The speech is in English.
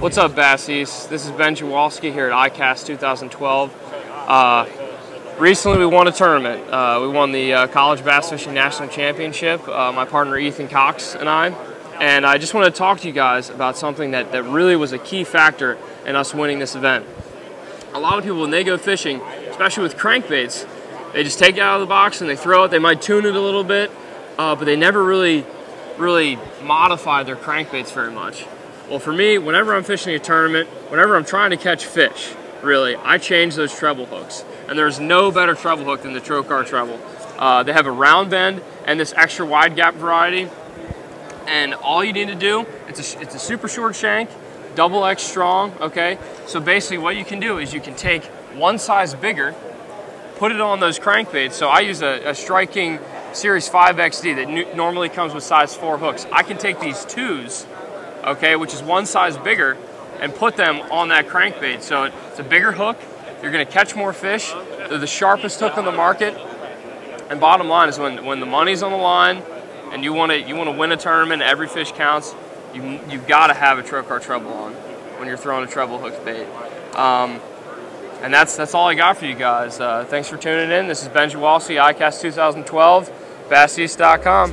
What's up, Bassies? This is Ben Jawalski here at ICAST 2012. Uh, recently, we won a tournament. Uh, we won the uh, College Bass Fishing National Championship, uh, my partner Ethan Cox and I. And I just want to talk to you guys about something that, that really was a key factor in us winning this event. A lot of people, when they go fishing, especially with crankbaits, they just take it out of the box and they throw it. They might tune it a little bit, uh, but they never really, really modify their crankbaits very much. Well, for me, whenever I'm fishing a tournament, whenever I'm trying to catch fish, really, I change those treble hooks. And there's no better treble hook than the Trokar treble. Uh, they have a round bend and this extra wide gap variety. And all you need to do, it's a, it's a super short shank, double X strong, okay? So basically what you can do is you can take one size bigger, put it on those crankbaits. So I use a, a Strike-King Series 5XD that normally comes with size 4 hooks. I can take these twos okay, which is one size bigger, and put them on that crankbait. So it's a bigger hook. You're going to catch more fish. They're the sharpest hook on the market. And bottom line is when, when the money's on the line and you want to you want to win a tournament, every fish counts. You you've got to have a Trokar treble on when you're throwing a treble hook bait. Um, and that's that's all I got for you guys. Uh, thanks for tuning in. This is Ben Jawalski, ICAST 2012, BassEast.com.